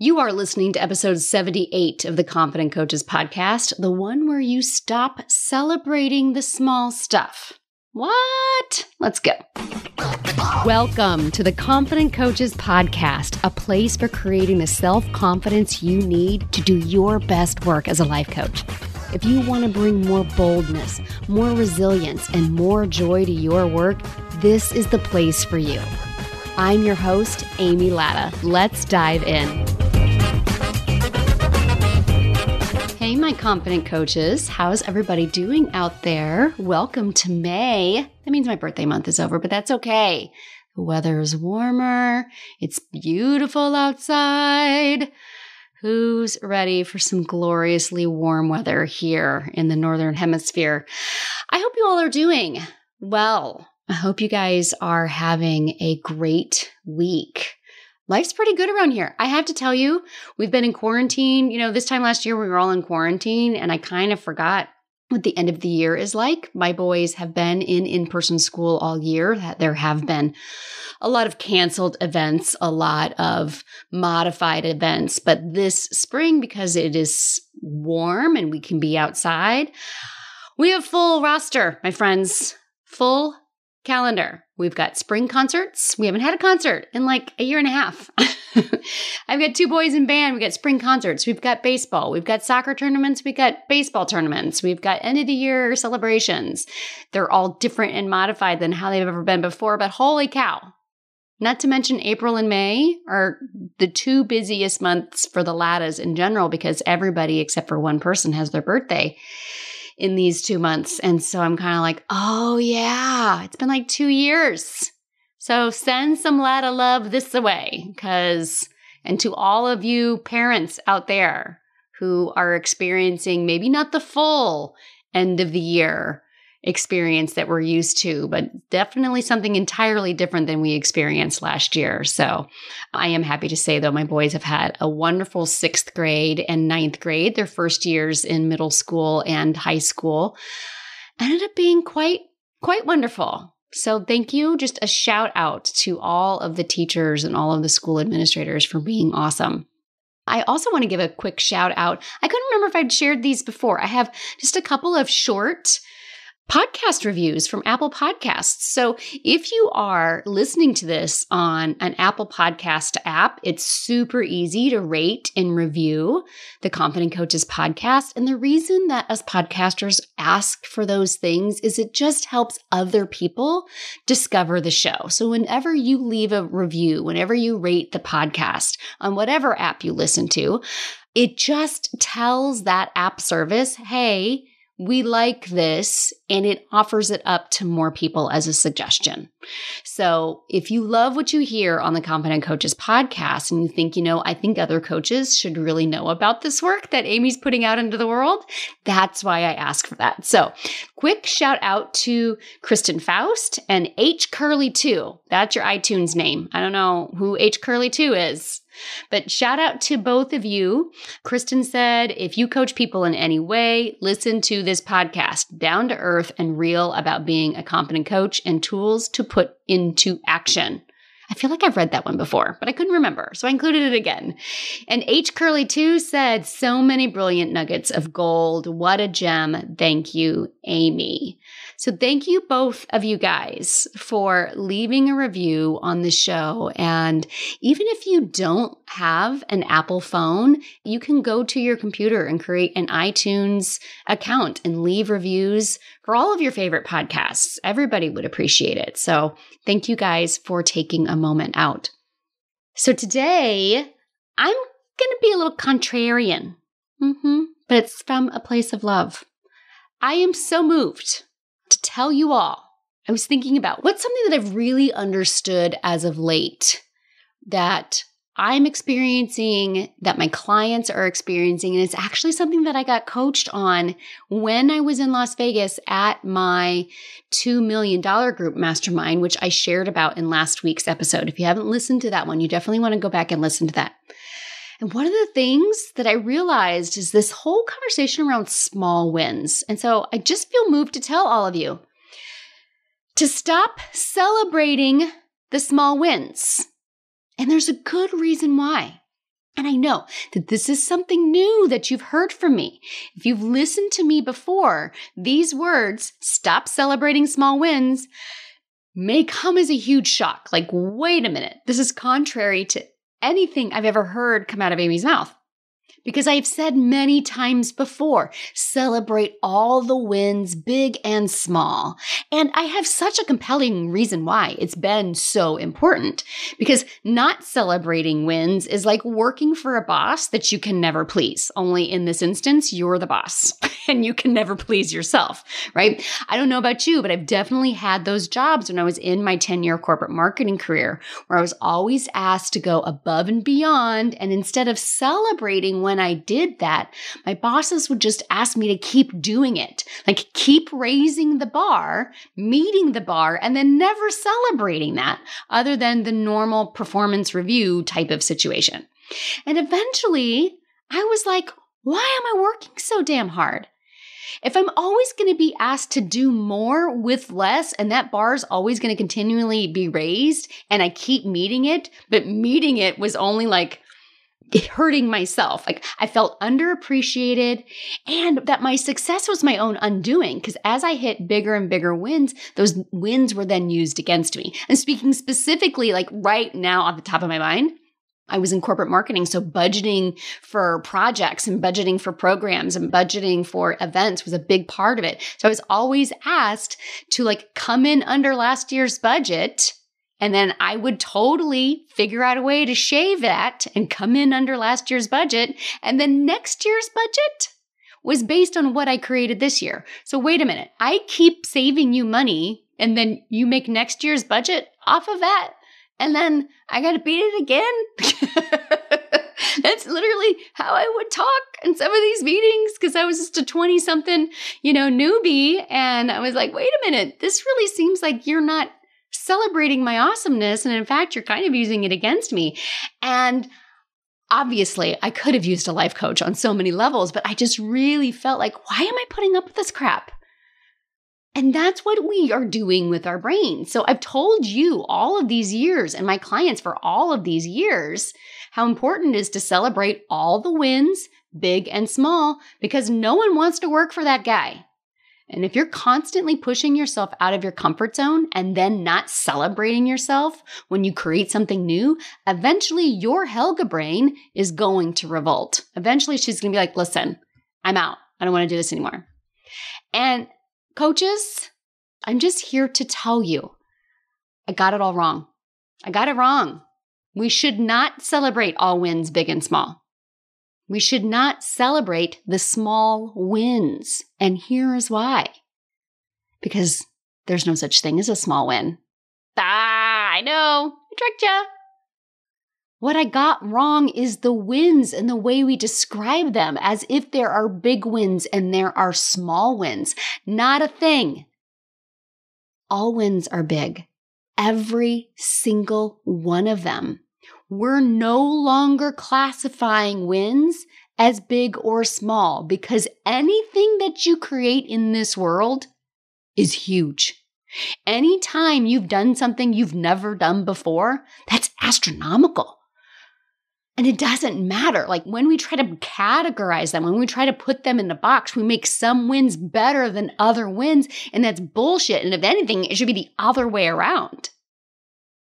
You are listening to episode 78 of the Confident Coaches podcast, the one where you stop celebrating the small stuff. What? Let's go. Welcome to the Confident Coaches podcast, a place for creating the self confidence you need to do your best work as a life coach. If you want to bring more boldness, more resilience, and more joy to your work, this is the place for you. I'm your host, Amy Latta. Let's dive in. My confident coaches. How's everybody doing out there? Welcome to May. That means my birthday month is over, but that's okay. The weather is warmer. It's beautiful outside. Who's ready for some gloriously warm weather here in the Northern Hemisphere? I hope you all are doing well. I hope you guys are having a great week life's pretty good around here. I have to tell you, we've been in quarantine. You know, this time last year we were all in quarantine and I kind of forgot what the end of the year is like. My boys have been in in-person school all year. There have been a lot of canceled events, a lot of modified events, but this spring because it is warm and we can be outside, we have full roster, my friends. Full calendar. We've got spring concerts. We haven't had a concert in like a year and a half. I've got two boys in band. We've got spring concerts. We've got baseball. We've got soccer tournaments. We've got baseball tournaments. We've got end of the year celebrations. They're all different and modified than how they've ever been before, but holy cow. Not to mention April and May are the two busiest months for the Lattas in general because everybody except for one person has their birthday in these two months. And so I'm kind of like, oh, yeah, it's been like two years. So send some lot of love this away because, and to all of you parents out there who are experiencing maybe not the full end of the year experience that we're used to, but definitely something entirely different than we experienced last year. So I am happy to say, though, my boys have had a wonderful sixth grade and ninth grade, their first years in middle school and high school. Ended up being quite, quite wonderful. So thank you. Just a shout out to all of the teachers and all of the school administrators for being awesome. I also want to give a quick shout out. I couldn't remember if I'd shared these before. I have just a couple of short podcast reviews from Apple Podcasts. So if you are listening to this on an Apple Podcast app, it's super easy to rate and review the Confident Coaches podcast. And the reason that us podcasters ask for those things is it just helps other people discover the show. So whenever you leave a review, whenever you rate the podcast on whatever app you listen to, it just tells that app service, hey, we like this and it offers it up to more people as a suggestion. So if you love what you hear on the Confident Coaches podcast and you think, you know, I think other coaches should really know about this work that Amy's putting out into the world, that's why I ask for that. So quick shout out to Kristen Faust and H Curly 2. That's your iTunes name. I don't know who H Curly 2 is. But shout out to both of you. Kristen said, if you coach people in any way, listen to this podcast, down to earth and real about being a confident coach and tools to put into action. I feel like I've read that one before, but I couldn't remember, so I included it again. And H. Curly 2 said, So many brilliant nuggets of gold. What a gem. Thank you, Amy. So thank you both of you guys for leaving a review on the show. And even if you don't have an Apple phone, you can go to your computer and create an iTunes account and leave reviews for all of your favorite podcasts. Everybody would appreciate it. So thank you guys for taking a moment out. So today I'm going to be a little contrarian, mm-hmm, but it's from a place of love. I am so moved tell you all, I was thinking about what's something that I've really understood as of late that I'm experiencing, that my clients are experiencing. And it's actually something that I got coached on when I was in Las Vegas at my $2 million group mastermind, which I shared about in last week's episode. If you haven't listened to that one, you definitely want to go back and listen to that. And one of the things that I realized is this whole conversation around small wins. And so I just feel moved to tell all of you to stop celebrating the small wins. And there's a good reason why. And I know that this is something new that you've heard from me. If you've listened to me before, these words, stop celebrating small wins, may come as a huge shock. Like, wait a minute, this is contrary to anything I've ever heard come out of Amy's mouth. Because I've said many times before, celebrate all the wins, big and small. And I have such a compelling reason why it's been so important. Because not celebrating wins is like working for a boss that you can never please. Only in this instance, you're the boss and you can never please yourself, right? I don't know about you, but I've definitely had those jobs when I was in my 10 year corporate marketing career where I was always asked to go above and beyond. And instead of celebrating when I did that, my bosses would just ask me to keep doing it, like keep raising the bar, meeting the bar, and then never celebrating that other than the normal performance review type of situation. And eventually I was like, why am I working so damn hard? If I'm always going to be asked to do more with less and that bar is always going to continually be raised and I keep meeting it, but meeting it was only like hurting myself. Like I felt underappreciated and that my success was my own undoing because as I hit bigger and bigger wins, those wins were then used against me. And speaking specifically, like right now off the top of my mind, I was in corporate marketing. So budgeting for projects and budgeting for programs and budgeting for events was a big part of it. So I was always asked to like come in under last year's budget and then I would totally figure out a way to shave that and come in under last year's budget. And then next year's budget was based on what I created this year. So wait a minute. I keep saving you money and then you make next year's budget off of that. And then I got to beat it again. That's literally how I would talk in some of these meetings because I was just a 20 something, you know, newbie. And I was like, wait a minute, this really seems like you're not celebrating my awesomeness. And in fact, you're kind of using it against me. And obviously, I could have used a life coach on so many levels, but I just really felt like, why am I putting up with this crap? And that's what we are doing with our brains. So I've told you all of these years and my clients for all of these years how important it is to celebrate all the wins, big and small, because no one wants to work for that guy. And if you're constantly pushing yourself out of your comfort zone and then not celebrating yourself when you create something new, eventually your Helga brain is going to revolt. Eventually she's going to be like, listen, I'm out. I don't want to do this anymore. And coaches, I'm just here to tell you, I got it all wrong. I got it wrong. We should not celebrate all wins, big and small. We should not celebrate the small wins. And here is why. Because there's no such thing as a small win. Ah, I know. I tricked ya. What I got wrong is the wins and the way we describe them as if there are big wins and there are small wins. Not a thing. All wins are big. Every single one of them we're no longer classifying wins as big or small because anything that you create in this world is huge. Anytime you've done something you've never done before, that's astronomical. And it doesn't matter. Like when we try to categorize them, when we try to put them in the box, we make some wins better than other wins. And that's bullshit. And if anything, it should be the other way around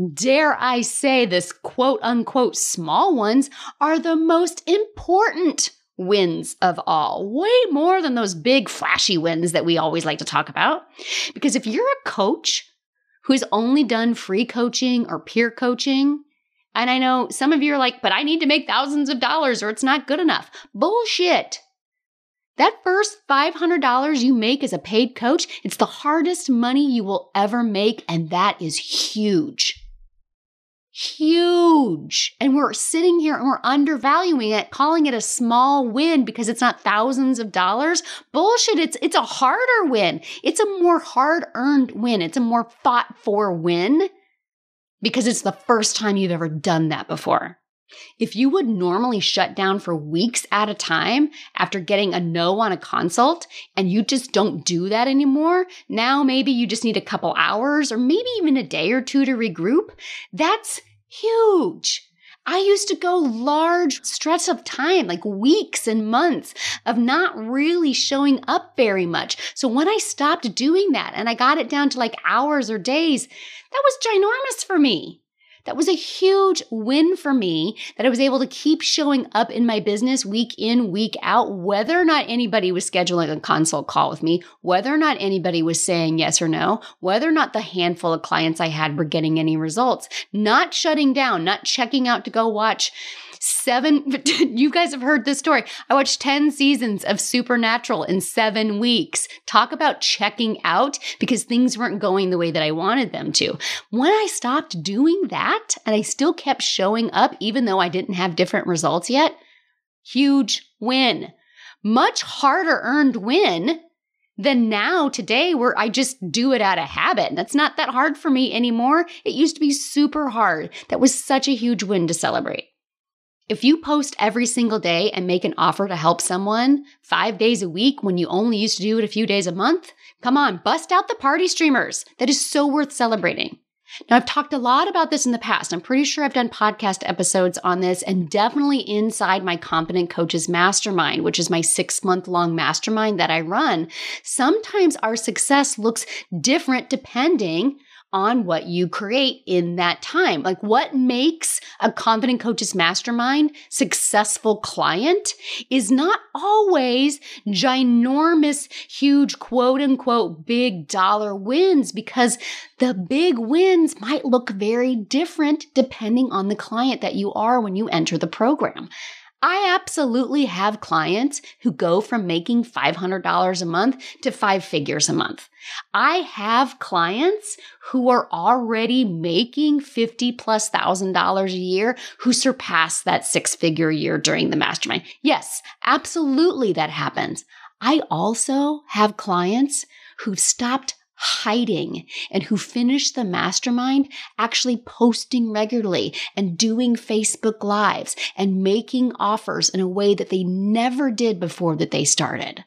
dare I say, this quote unquote small ones are the most important wins of all, way more than those big flashy wins that we always like to talk about. Because if you're a coach who's only done free coaching or peer coaching, and I know some of you are like, but I need to make thousands of dollars or it's not good enough. Bullshit. That first $500 you make as a paid coach, it's the hardest money you will ever make, and that is huge huge. And we're sitting here and we're undervaluing it, calling it a small win because it's not thousands of dollars. Bullshit. It's, it's a harder win. It's a more hard earned win. It's a more fought for win because it's the first time you've ever done that before. If you would normally shut down for weeks at a time after getting a no on a consult and you just don't do that anymore, now maybe you just need a couple hours or maybe even a day or two to regroup. That's huge. I used to go large stretch of time, like weeks and months of not really showing up very much. So when I stopped doing that and I got it down to like hours or days, that was ginormous for me. That was a huge win for me that I was able to keep showing up in my business week in, week out, whether or not anybody was scheduling a consult call with me, whether or not anybody was saying yes or no, whether or not the handful of clients I had were getting any results, not shutting down, not checking out to go watch seven, you guys have heard this story. I watched 10 seasons of Supernatural in seven weeks. Talk about checking out because things weren't going the way that I wanted them to. When I stopped doing that and I still kept showing up, even though I didn't have different results yet, huge win. Much harder earned win than now today where I just do it out of habit. And that's not that hard for me anymore. It used to be super hard. That was such a huge win to celebrate. If you post every single day and make an offer to help someone five days a week when you only used to do it a few days a month, come on, bust out the party streamers. That is so worth celebrating. Now, I've talked a lot about this in the past. I'm pretty sure I've done podcast episodes on this and definitely inside my Confident Coaches Mastermind, which is my six month long mastermind that I run. Sometimes our success looks different depending on what you create in that time. Like what makes a confident coach's mastermind successful client is not always ginormous, huge quote unquote big dollar wins because the big wins might look very different depending on the client that you are when you enter the program. I absolutely have clients who go from making $500 a month to five figures a month. I have clients who are already making 50 plus thousand dollars a year who surpass that six figure year during the mastermind. Yes, absolutely that happens. I also have clients who've stopped hiding and who finished the mastermind actually posting regularly and doing Facebook lives and making offers in a way that they never did before that they started.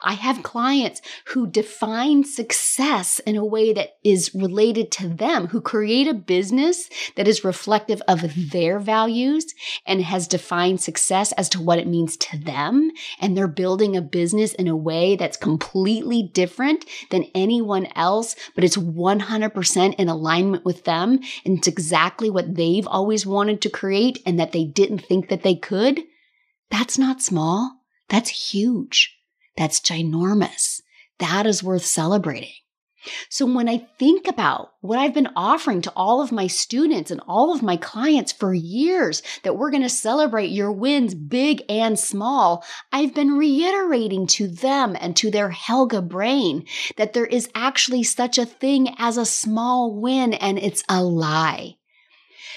I have clients who define success in a way that is related to them, who create a business that is reflective of their values and has defined success as to what it means to them. And they're building a business in a way that's completely different than anyone else, but it's 100% in alignment with them. And it's exactly what they've always wanted to create and that they didn't think that they could. That's not small. That's huge. That's ginormous. That is worth celebrating. So when I think about what I've been offering to all of my students and all of my clients for years that we're going to celebrate your wins big and small, I've been reiterating to them and to their Helga brain that there is actually such a thing as a small win and it's a lie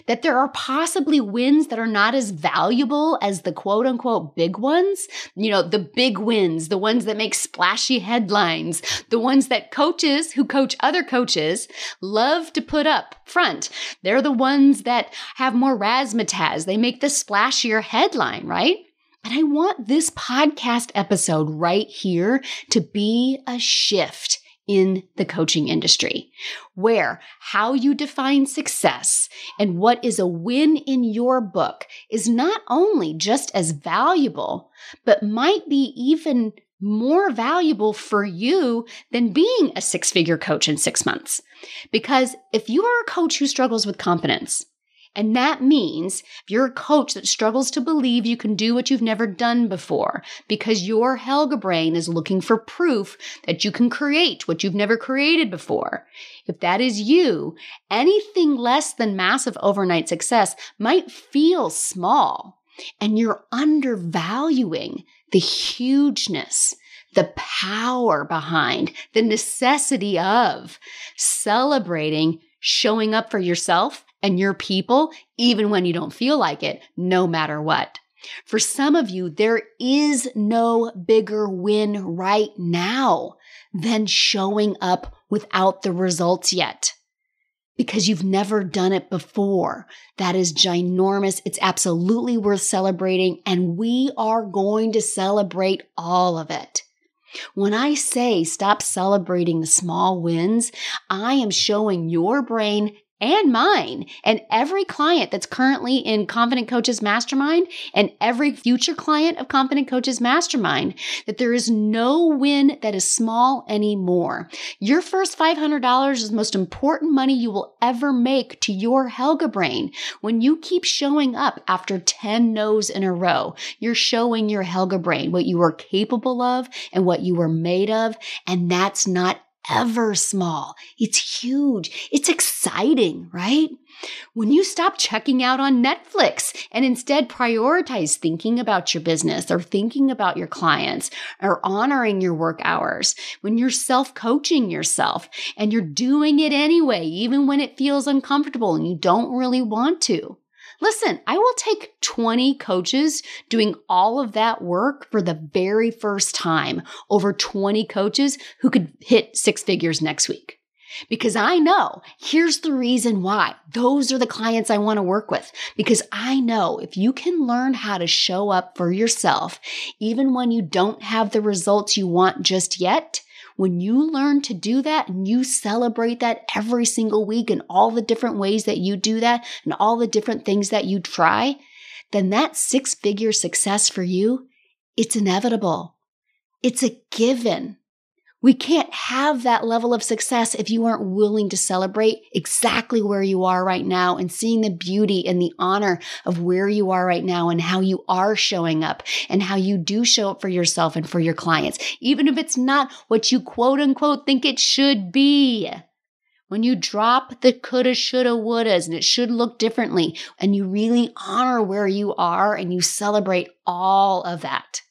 that there are possibly wins that are not as valuable as the quote unquote big ones. You know, the big wins, the ones that make splashy headlines, the ones that coaches who coach other coaches love to put up front. They're the ones that have more razzmatazz. They make the splashier headline, right? And I want this podcast episode right here to be a shift in the coaching industry, where how you define success and what is a win in your book is not only just as valuable, but might be even more valuable for you than being a six figure coach in six months. Because if you are a coach who struggles with confidence, and that means if you're a coach that struggles to believe you can do what you've never done before because your Helga brain is looking for proof that you can create what you've never created before. If that is you, anything less than massive overnight success might feel small and you're undervaluing the hugeness the power behind, the necessity of celebrating showing up for yourself and your people, even when you don't feel like it, no matter what. For some of you, there is no bigger win right now than showing up without the results yet because you've never done it before. That is ginormous. It's absolutely worth celebrating, and we are going to celebrate all of it. When I say stop celebrating the small wins, I am showing your brain and mine and every client that's currently in Confident Coaches Mastermind and every future client of Confident Coaches Mastermind that there is no win that is small anymore. Your first $500 is the most important money you will ever make to your Helga brain. When you keep showing up after 10 no's in a row, you're showing your Helga brain what you are capable of and what you are made of. And that's not ever small. It's huge. It's exciting, right? When you stop checking out on Netflix and instead prioritize thinking about your business or thinking about your clients or honoring your work hours, when you're self coaching yourself and you're doing it anyway, even when it feels uncomfortable and you don't really want to. Listen, I will take 20 coaches doing all of that work for the very first time over 20 coaches who could hit six figures next week. Because I know here's the reason why. Those are the clients I want to work with. Because I know if you can learn how to show up for yourself, even when you don't have the results you want just yet, when you learn to do that and you celebrate that every single week and all the different ways that you do that and all the different things that you try, then that six figure success for you, it's inevitable. It's a given. We can't have that level of success if you aren't willing to celebrate exactly where you are right now and seeing the beauty and the honor of where you are right now and how you are showing up and how you do show up for yourself and for your clients, even if it's not what you quote unquote think it should be. When you drop the coulda, shoulda, wouldas, and it should look differently, and you really honor where you are and you celebrate all of that.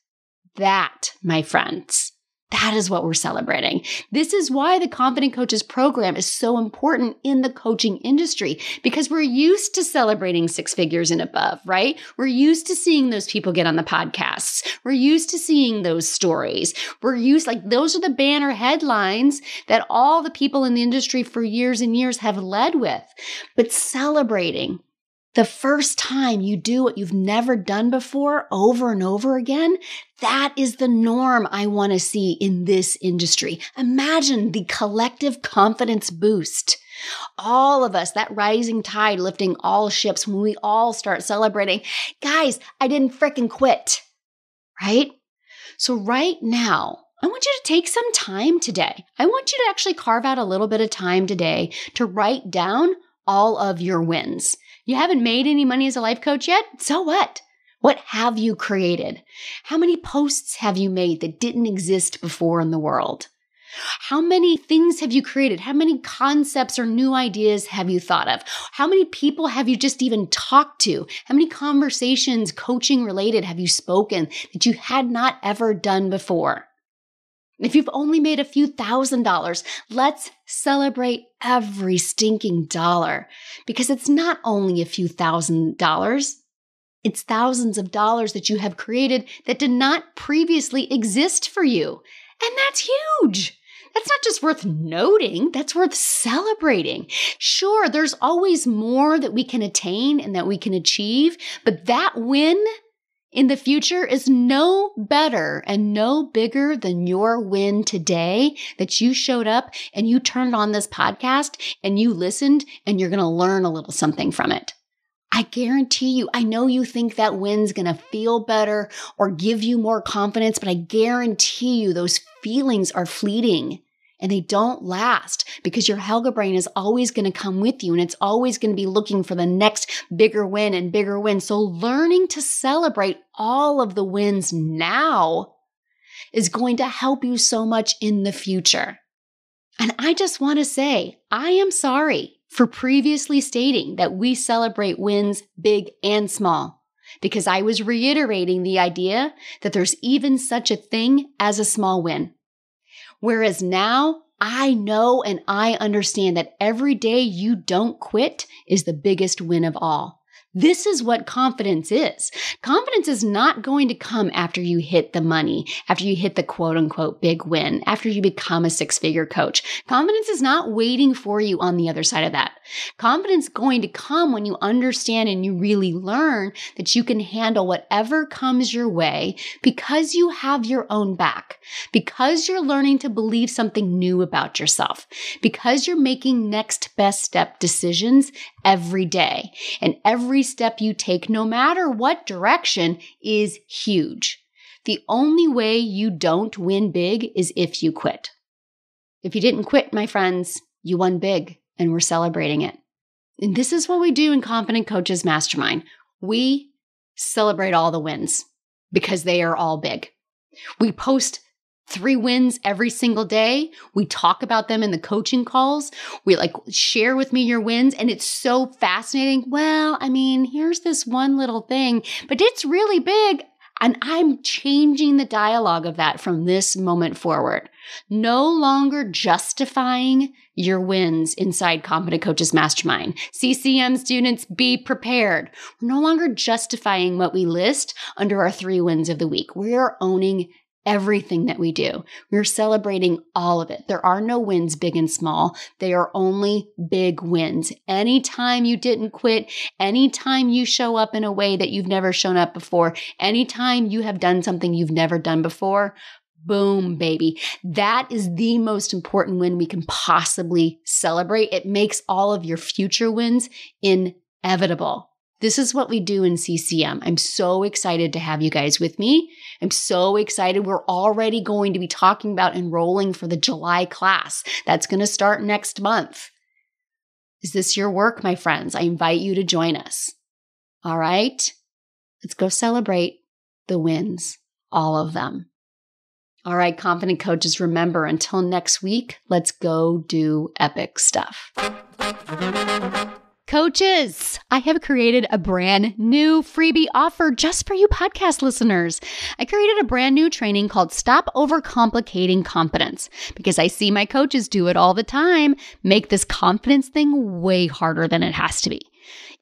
That, my friends, that is what we're celebrating. This is why the Confident Coaches program is so important in the coaching industry because we're used to celebrating six figures and above, right? We're used to seeing those people get on the podcasts. We're used to seeing those stories. We're used, like, those are the banner headlines that all the people in the industry for years and years have led with. But celebrating the first time you do what you've never done before over and over again, that is the norm I want to see in this industry. Imagine the collective confidence boost. All of us, that rising tide lifting all ships when we all start celebrating. Guys, I didn't fricking quit. Right? So right now, I want you to take some time today. I want you to actually carve out a little bit of time today to write down all of your wins. You haven't made any money as a life coach yet? So what? What have you created? How many posts have you made that didn't exist before in the world? How many things have you created? How many concepts or new ideas have you thought of? How many people have you just even talked to? How many conversations, coaching related, have you spoken that you had not ever done before? If you've only made a few thousand dollars, let's celebrate every stinking dollar because it's not only a few thousand dollars. It's thousands of dollars that you have created that did not previously exist for you. And that's huge. That's not just worth noting, that's worth celebrating. Sure, there's always more that we can attain and that we can achieve, but that win in the future is no better and no bigger than your win today that you showed up and you turned on this podcast and you listened and you're going to learn a little something from it. I guarantee you, I know you think that win's going to feel better or give you more confidence, but I guarantee you those feelings are fleeting and they don't last because your Helga brain is always going to come with you and it's always going to be looking for the next bigger win and bigger win. So learning to celebrate all of the wins now is going to help you so much in the future. And I just want to say, I am sorry for previously stating that we celebrate wins big and small because I was reiterating the idea that there's even such a thing as a small win. Whereas now I know and I understand that every day you don't quit is the biggest win of all. This is what confidence is. Confidence is not going to come after you hit the money, after you hit the quote unquote big win, after you become a six figure coach. Confidence is not waiting for you on the other side of that. Confidence is going to come when you understand and you really learn that you can handle whatever comes your way because you have your own back, because you're learning to believe something new about yourself, because you're making next best step decisions every day. And every step you take, no matter what direction, is huge. The only way you don't win big is if you quit. If you didn't quit, my friends, you won big and we're celebrating it. And this is what we do in Confident Coaches Mastermind. We celebrate all the wins because they are all big. We post three wins every single day. We talk about them in the coaching calls. We like share with me your wins and it's so fascinating. Well, I mean, here's this one little thing, but it's really big. And I'm changing the dialogue of that from this moment forward. No longer justifying your wins inside Confident Coaches Mastermind. CCM students, be prepared. We're no longer justifying what we list under our three wins of the week. We're owning everything that we do. We're celebrating all of it. There are no wins, big and small. They are only big wins. Anytime you didn't quit, anytime you show up in a way that you've never shown up before, anytime you have done something you've never done before, Boom, baby. That is the most important win we can possibly celebrate. It makes all of your future wins inevitable. This is what we do in CCM. I'm so excited to have you guys with me. I'm so excited. We're already going to be talking about enrolling for the July class. That's going to start next month. Is this your work, my friends? I invite you to join us. All right. Let's go celebrate the wins, all of them. All right, confident coaches, remember until next week, let's go do epic stuff. Coaches, I have created a brand new freebie offer just for you podcast listeners. I created a brand new training called Stop Overcomplicating Confidence because I see my coaches do it all the time, make this confidence thing way harder than it has to be.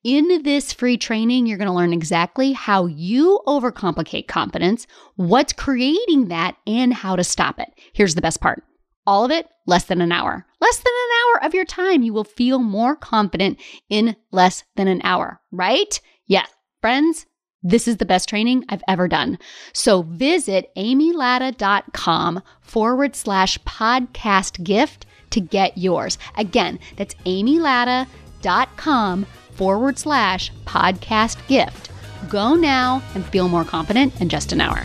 In this free training, you're going to learn exactly how you overcomplicate confidence, what's creating that, and how to stop it. Here's the best part all of it less than an hour. Less than an hour of your time. You will feel more confident in less than an hour, right? Yes, friends, this is the best training I've ever done. So visit amylatta.com forward slash podcast gift to get yours. Again, that's amylatta.com forward slash podcast gift. Go now and feel more confident in just an hour.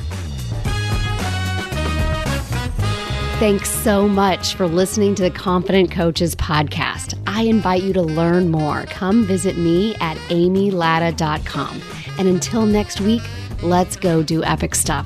Thanks so much for listening to the Confident Coaches podcast. I invite you to learn more. Come visit me at amylatta.com. And until next week, let's go do epic stuff.